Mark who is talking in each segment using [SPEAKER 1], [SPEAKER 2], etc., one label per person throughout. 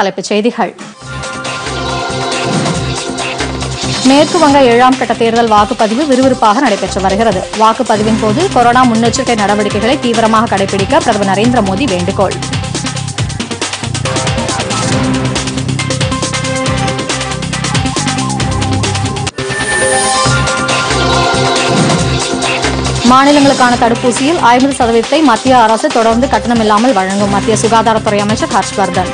[SPEAKER 1] தலைப்புச் செய்திகள். மேற்கு வங்க ஏழாம் கட்ட தேர்தல் வாக்குப்பதிவு விறுவிறுப்பாக நடைபெற்று வருகிறது. வாக்குப்பதிவின் போது கொரோனா முன்னெச்சரிக்கை நடவடிக்கைகளை தீவிரமாக கடைபிடிக்க பிரதமர் நரேந்திர மோடி வேண்டுகோள். மாநிலங்களுக்கான தடுப்பூசியில் ஐம்பது சதவீதத்தை மத்திய அரசு தொடர்ந்து கட்டணமில்லாமல் வழங்கும் மத்திய சுகாதாரத்துறை அமைச்சர் ஹர்ஷ்வர்தன்.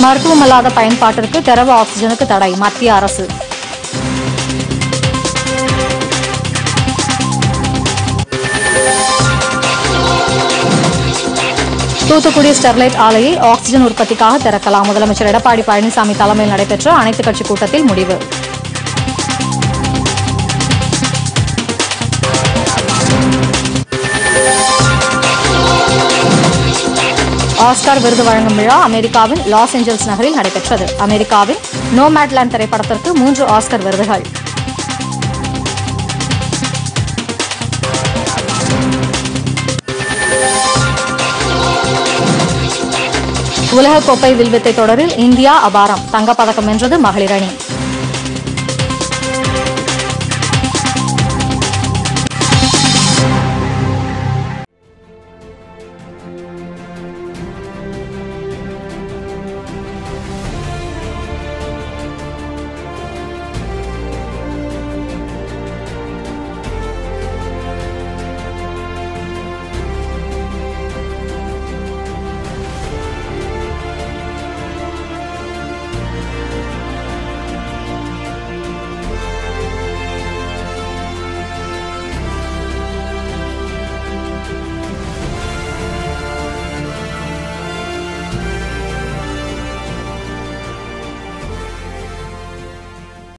[SPEAKER 1] மருத்துவமல்லாத பயன்பாட்டிற்கு திரவ ஆக்சிஜனுக்கு தடை மத்திய அரசு. தூத்துக்குடி ஸ்டெர்லைட் ஆலையை ஆக்ஸிஜன் உற்பத்திக்காக திறக்கலாம். முதலமைச்சர் எடப்பாடி பழனிசாமி தலைமையில் நடைபெற்ற அனைத்துக் கட்சி கூட்டத்தில் முடிவு. ஆஸ்கார் விருது வழங்கும் விழா அமெரிக்காவின் லாஸ் ஏஞ்சல்ஸ் நகரில் நடைபெற்றது. அமெரிக்காவின் நோமேட்லேண்ட் திரைப்படத்திற்கு மூன்று ஆஸ்கர் விருதுகள். உலகக்கோப்பை வில்வித்தை தொடரில் இந்தியா அபாரம். தங்கப்பதக்கம் வென்றது மகளிரணி